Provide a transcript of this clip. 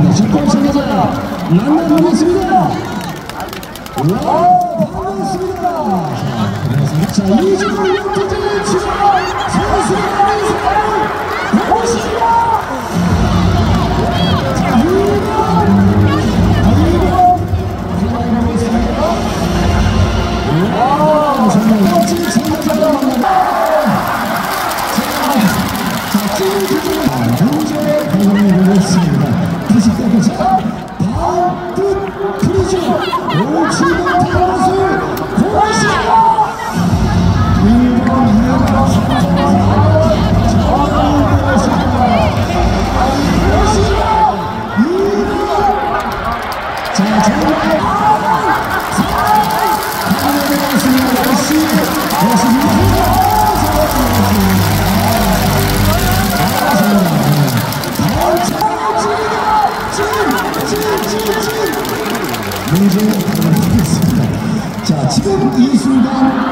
반갑습니다. 축구 참가자 만나보겠습니다. 와, 반갑습니다. 자, 반갑습니다. 자, 이주호 연투제 출연 선수가 인사를 해보시죠. 자, 이 발견해보겠습니다. 다시 떠보자. 반듯 프리즈 옳지 못한 것을 고르시오. 1번, 2번, 3번, 자, 정말 문제 드리겠습니다. 자, 지금 이 순간